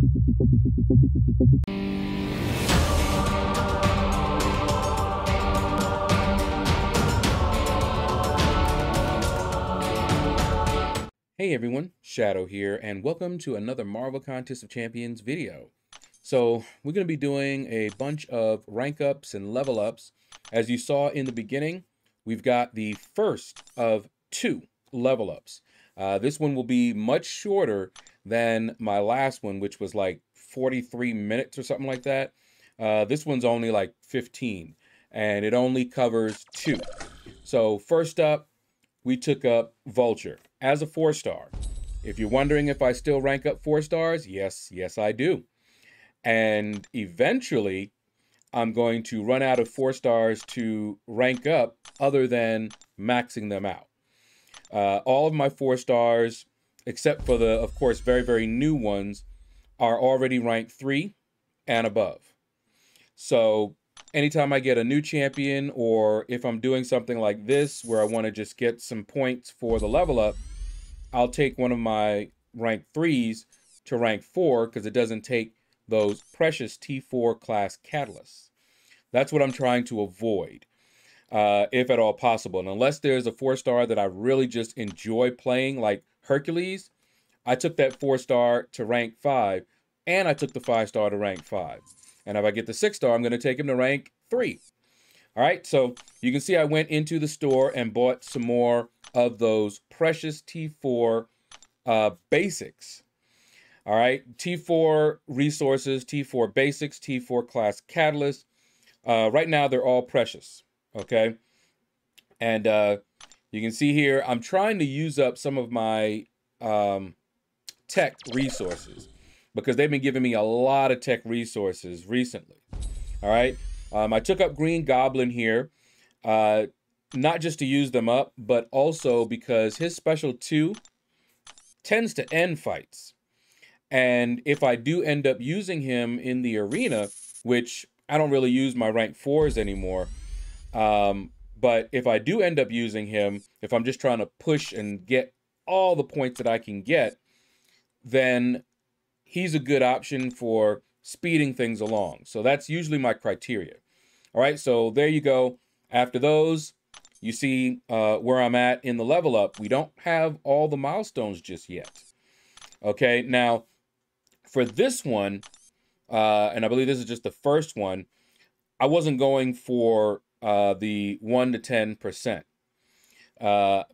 Hey everyone, Shaedow here, and welcome to another Marvel Contest of Champions video. So we're going to be doing a bunch of rank ups and level ups. As you saw in the beginning, we've got the first of two level ups. Uh, this one will be much shorter than my last one, which was like 43 minutes or something like that. Uh, this one's only like 15, and it only covers two. So first up, we took up Vulture as a four star. If you're wondering if I still rank up four stars, yes, yes, I do. And eventually, I'm going to run out of four stars to rank up other than maxing them out. Uh, all of my four stars, except for the, of course, very, very new ones, are already ranked three and above. So anytime I get a new champion or if I'm doing something like this where I want to just get some points for the level up, I'll take one of my rank threes to rank four because it doesn't take those precious T4 class catalysts. That's what I'm trying to avoid, uh, if at all possible. And unless there's a four star that I really just enjoy playing, like Hercules, I took that four star to rank five, and I took the five star to rank five. And if I get the six star, I'm going to take him to rank three. All right, so you can see I went into the store and bought some more of those precious T4 uh, basics. All right, T4 resources, T4 basics, T4 class catalyst. Uh, right now, they're all precious. Okay, and uh, you can see here, I'm trying to use up some of my um, tech resources because they've been giving me a lot of tech resources recently. All right, um, I took up Green Goblin here. Uh, not just to use them up, but also because his special two tends to end fights. And if I do end up using him in the arena, which I don't really use my rank fours anymore, um, but if I do end up using him, if I'm just trying to push and get all the points that I can get, then he's a good option for speeding things along. So that's usually my criteria. All right, so there you go. After those, you see uh, where I'm at in the level up. We don't have all the milestones just yet. Okay, now for this one, uh, and I believe this is just the first one, I wasn't going for uh, the 1 to 10%. Uh,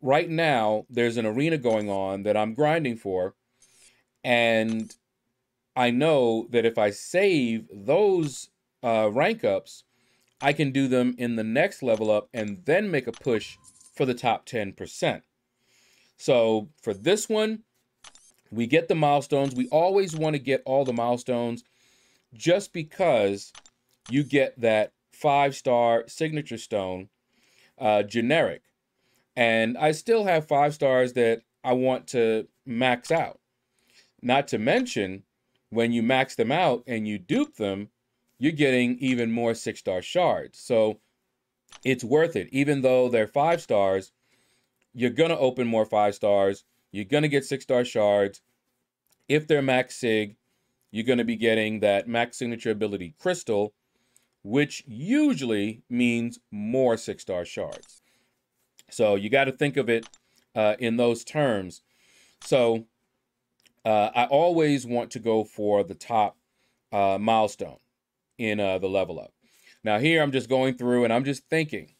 right now, there's an arena going on that I'm grinding for, and I know that if I save those uh, rank ups, I can do them in the next level up and then make a push for the top 10%. So for this one, we get the milestones. We always want to get all the milestones just because you get that five star signature stone uh, generic. And I still have five stars that I want to max out. Not to mention, when you max them out and you dupe them, you're getting even more six star shards. So it's worth it. Even though they're five stars, you're going to open more five stars. You're going to get six star shards. If they're max sig, you're going to be getting that max signature ability crystal, which usually means more six star shards. So you got to think of it uh, in those terms. So uh, I always want to go for the top uh, milestone in uh, the level up. Now here I'm just going through and I'm just thinking,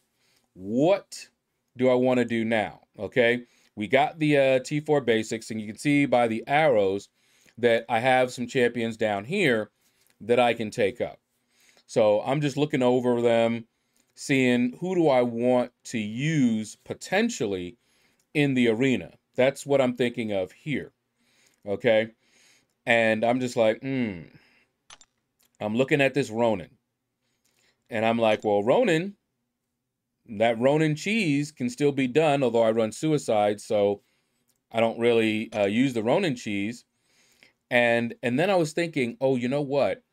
what do I want to do now? Okay, we got the uh, T4 basics and you can see by the arrows that I have some champions down here that I can take up. So I'm just looking over them, seeing who do I want to use potentially in the arena. That's what I'm thinking of here. Okay. And I'm just like, hmm, I'm looking at this Ronin. And I'm like, well, Ronin, that Ronin cheese can still be done, although I run suicide, so I don't really uh, use the Ronin cheese. And and then I was thinking, oh, you know what?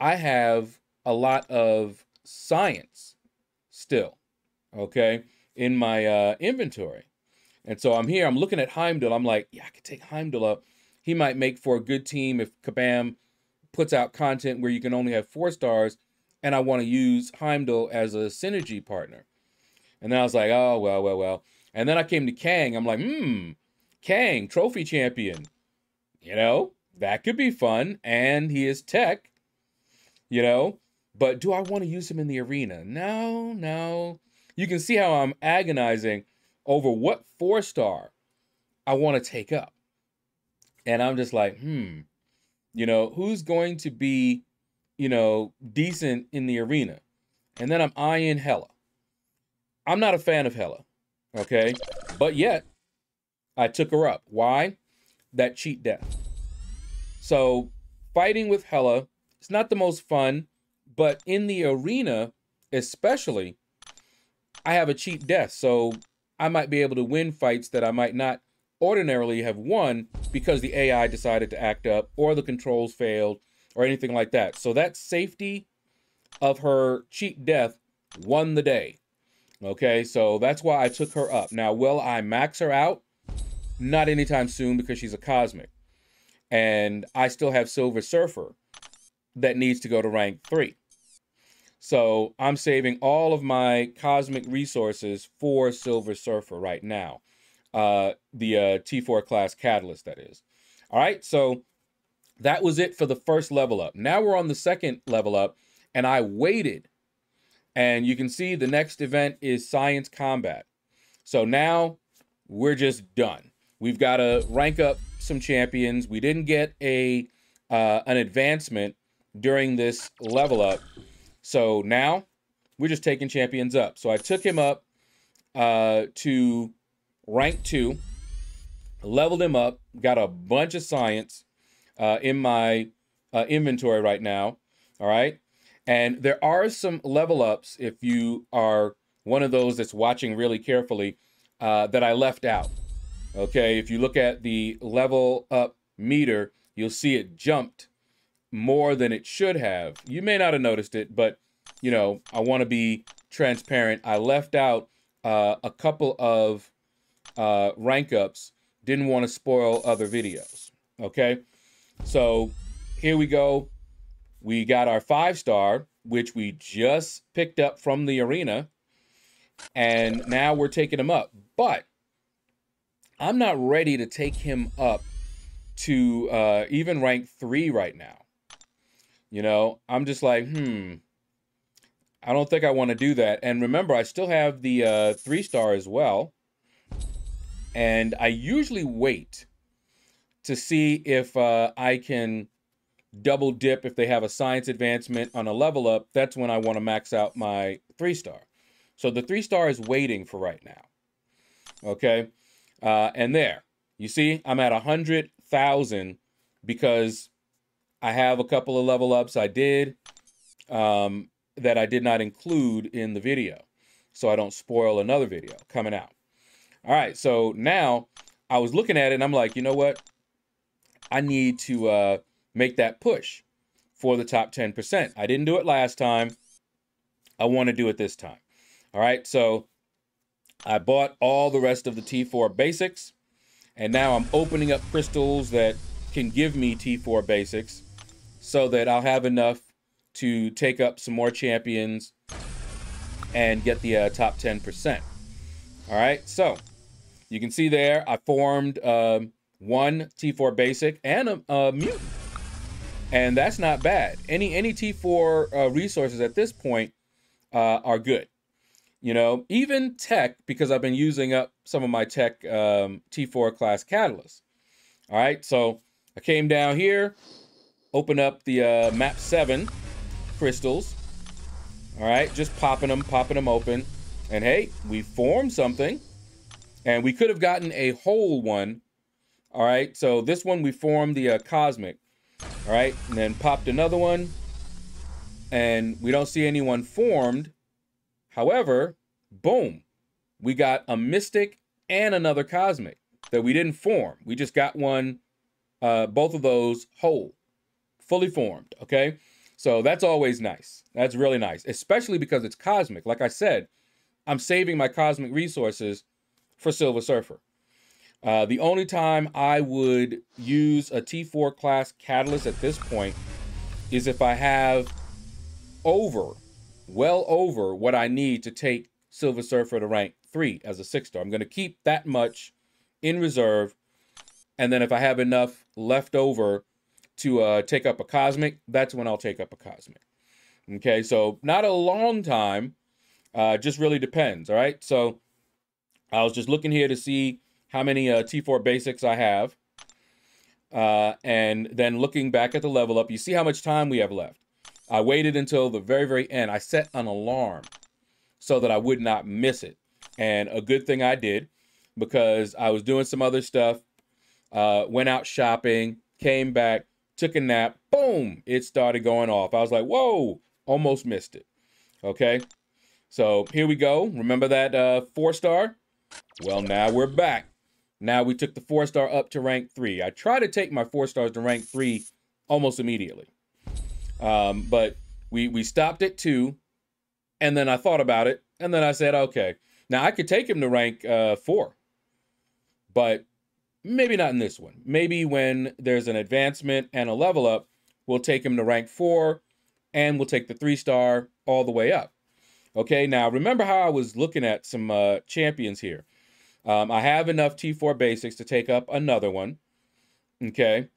I have a lot of science still, okay, in my uh, inventory. And so I'm here, I'm looking at Heimdall. I'm like, yeah, I could take Heimdall up. he might make for a good team if Kabam puts out content where you can only have four stars, and I want to use Heimdall as a synergy partner. And then I was like, oh, well, well, well. And then I came to Kang. I'm like, hmm, Kang, trophy champion. You know, that could be fun. And he is tech, you know. But do I want to use him in the arena? No, no. You can see how I'm agonizing over what four star I want to take up. And I'm just like, hmm, you know, who's going to be, you know, decent in the arena? And then I'm eyeing Hela. I'm not a fan of Hela, okay? But yet, I took her up. Why? That cheat death. So, fighting with Hela, it's not the most fun, but in the arena, especially, I have a cheat death. So, I might be able to win fights that I might not ordinarily have won because the AI decided to act up or the controls failed or anything like that. So that safety of her cheat death won the day. Okay, so that's why I took her up. Now, will I max her out? Not anytime soon because she's a cosmic. And I still have Silver Surfer that needs to go to rank three. So I'm saving all of my cosmic resources for Silver Surfer right now uh, the uh, T4 class catalyst, that is. All right, so that was it for the first level up. Now we're on the second level up, and I waited. And you can see the next event is Science Combat. So now we're just done. We've got to rank up some champions. We didn't get a uh, an advancement during this level up. So now we're just taking champions up. So I took him up uh, to rank two, leveled him up, got a bunch of science uh, in my uh, inventory right now. All right. And there are some level ups if you are one of those that's watching really carefully uh, that I left out. Okay. If you look at the level up meter, you'll see it jumped more than it should have. You may not have noticed it, but you know, I want to be transparent. I left out uh, a couple of uh, rank ups, didn't want to spoil other videos. Okay, so here we go. We got our five star, which we just picked up from the arena, and now we're taking him up. But I'm not ready to take him up to uh, even rank three right now. You know, I'm just like, hmm, I don't think I want to do that. And remember, I still have the uh, three star as well. And I usually wait to see if uh, I can double dip if they have a science advancement on a level up. That's when I want to max out my three star. So the three star is waiting for right now. Okay. Uh, and there, you see, I'm at a hundred thousand because I have a couple of level ups I did um, that I did not include in the video. So I don't spoil another video coming out. All right, so now I was looking at it and I'm like, you know what? I need to uh, make that push for the top 10%. I didn't do it last time. I want to do it this time. All right, so I bought all the rest of the T4 basics, and now I'm opening up crystals that can give me T4 basics so that I'll have enough to take up some more champions and get the uh, top 10%. All right, so you can see there, I formed um, one T4 basic and a, a, mutant. And that's not bad. Any any T4 uh, resources at this point uh, are good. You know, even tech, because I've been using up some of my tech um, T4 class catalysts. All right, so I came down here, opened up the uh, map 7 crystals. All right, just popping them, popping them open. And hey, we formed something. And we could have gotten a whole one. All right. So this one we formed the uh, cosmic. All right. And then popped another one. And we don't see anyone formed. However, boom, we got a mystic and another cosmic that we didn't form. We just got one, uh, both of those whole, fully formed. Okay. So that's always nice. That's really nice, especially because it's cosmic. Like I said, I'm saving my cosmic resources for Silver Surfer. Uh, the only time I would use a T4 class catalyst at this point is if I have over, well over what I need to take Silver Surfer to rank three as a six star. I'm going to keep that much in reserve. And then if I have enough left over to uh, take up a cosmic, that's when I'll take up a cosmic. Okay, so not a long time, uh, just really depends. All right, so I was just looking here to see how many uh, T4 basics I have. Uh, and then looking back at the level up, you see how much time we have left. I waited until the very, very end. I set an alarm so that I would not miss it. And a good thing I did because I was doing some other stuff, uh, went out shopping, came back, took a nap, boom, it started going off. I was like, whoa, almost missed it. Okay. So here we go. Remember that uh, four star? Well, now we're back. Now we took the four star up to rank three. I try to take my four stars to rank three almost immediately. Um, but we we stopped at two, and then I thought about it, and then I said, okay, now I could take him to rank uh, four, but maybe not in this one. Maybe when there's an advancement and a level up, we'll take him to rank four, and we'll take the three star all the way up. Okay, now remember how I was looking at some uh, champions here. Um, I have enough T4 basics to take up another one. Okay.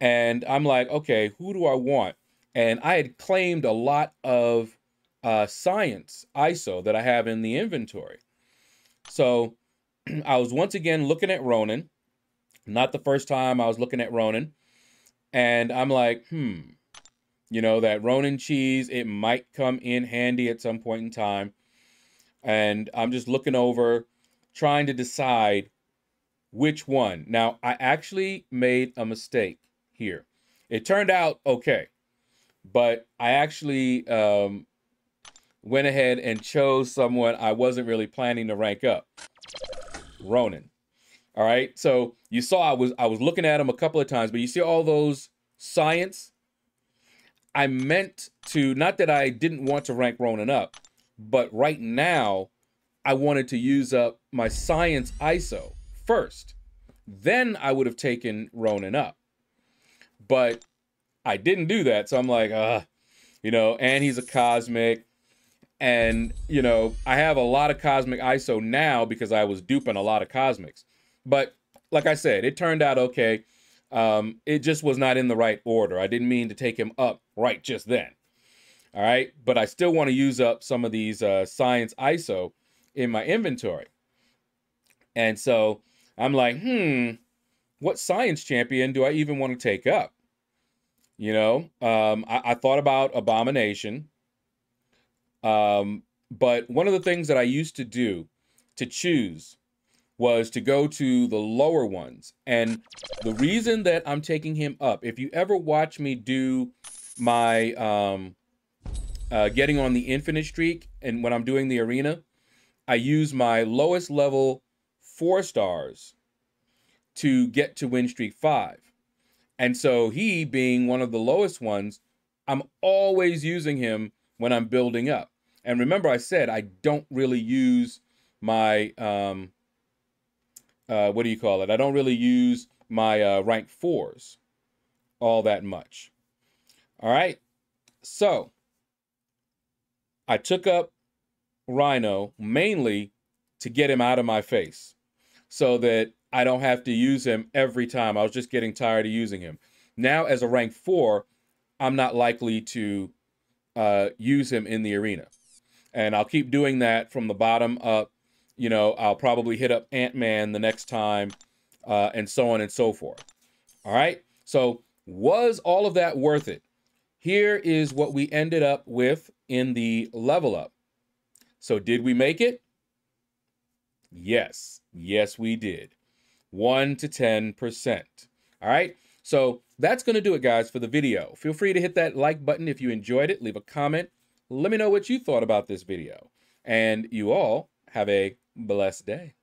And I'm like, okay, who do I want? And I had claimed a lot of uh, science ISO that I have in the inventory. So I was once again looking at Ronin. Not the first time I was looking at Ronin. And I'm like, hmm, you know, that Ronin cheese, it might come in handy at some point in time. And I'm just looking over trying to decide which one. Now, I actually made a mistake here. It turned out okay, but I actually um, went ahead and chose someone I wasn't really planning to rank up. Ronin. All right. So you saw I was I was looking at him a couple of times, but you see all those science. I meant to not that I didn't want to rank Ronan up, but right now I wanted to use up my science ISO first. Then I would have taken Ronan up. But I didn't do that. So I'm like, uh, you know, and he's a cosmic. And, you know, I have a lot of cosmic ISO now because I was duping a lot of cosmics. But like I said, it turned out okay. Um, it just was not in the right order. I didn't mean to take him up right just then. All right. But I still want to use up some of these uh, science ISO in my inventory. And so I'm like, hmm, what science champion do I even want to take up? You know, um, I, I, thought about Abomination. Um, but one of the things that I used to do to choose was to go to the lower ones. And the reason that I'm taking him up, if you ever watch me do my um, uh, getting on the infinite streak and when I'm doing the arena, I use my lowest level four stars to get to win streak five. And so he being one of the lowest ones, I'm always using him when I'm building up. And remember, I said I don't really use my um, uh, what do you call it? I don't really use my uh, rank fours all that much. All right. So I took up Rhino mainly to get him out of my face so that I don't have to use him every time. I was just getting tired of using him. Now, as a rank four, I'm not likely to uh, use him in the arena. And I'll keep doing that from the bottom up. You know, I'll probably hit up Ant Man the next time, uh, and so on and so forth. All right. So, was all of that worth it? Here is what we ended up with in the level up. So, did we make it? Yes. Yes, we did. 1 to 10%. All right. So, that's going to do it, guys, for the video. Feel free to hit that like button if you enjoyed it. Leave a comment. Let me know what you thought about this video. And you all have a blessed day.